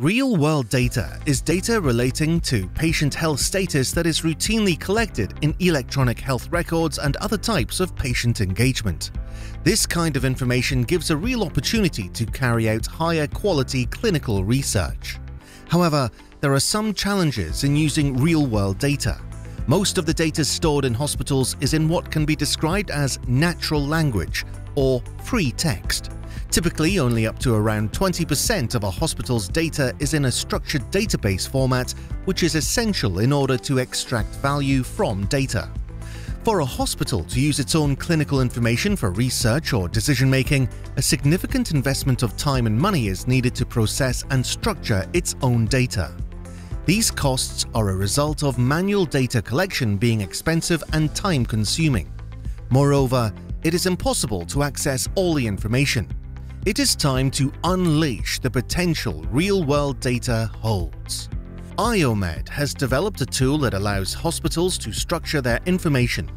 Real-world data is data relating to patient health status that is routinely collected in electronic health records and other types of patient engagement. This kind of information gives a real opportunity to carry out higher quality clinical research. However, there are some challenges in using real-world data. Most of the data stored in hospitals is in what can be described as natural language or free text. Typically, only up to around 20% of a hospital's data is in a structured database format, which is essential in order to extract value from data. For a hospital to use its own clinical information for research or decision-making, a significant investment of time and money is needed to process and structure its own data. These costs are a result of manual data collection being expensive and time-consuming. Moreover, it is impossible to access all the information. It is time to unleash the potential real-world data holds. IOMED has developed a tool that allows hospitals to structure their information.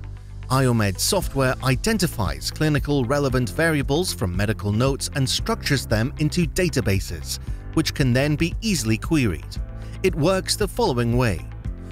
IOMED software identifies clinical relevant variables from medical notes and structures them into databases, which can then be easily queried. It works the following way.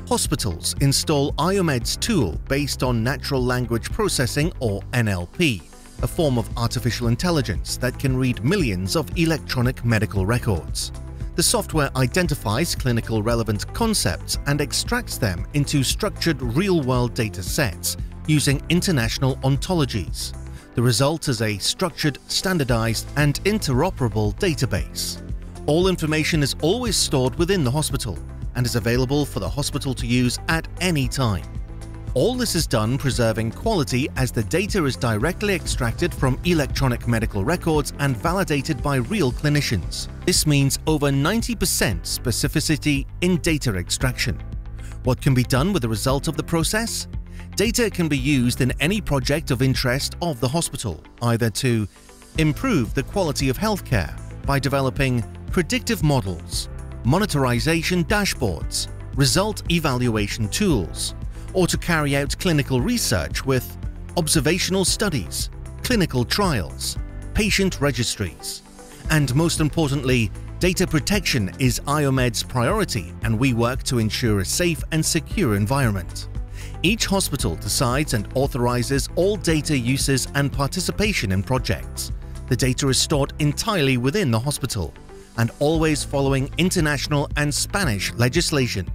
Hospitals install IOMED's tool based on natural language processing or NLP a form of artificial intelligence that can read millions of electronic medical records. The software identifies clinical relevant concepts and extracts them into structured real-world data sets using international ontologies. The result is a structured, standardized, and interoperable database. All information is always stored within the hospital and is available for the hospital to use at any time. All this is done preserving quality as the data is directly extracted from electronic medical records and validated by real clinicians. This means over 90% specificity in data extraction. What can be done with the result of the process? Data can be used in any project of interest of the hospital, either to improve the quality of healthcare by developing predictive models, monitorization dashboards, result evaluation tools, or to carry out clinical research with observational studies, clinical trials, patient registries. And most importantly, data protection is IOMED's priority and we work to ensure a safe and secure environment. Each hospital decides and authorizes all data uses and participation in projects. The data is stored entirely within the hospital and always following international and Spanish legislation.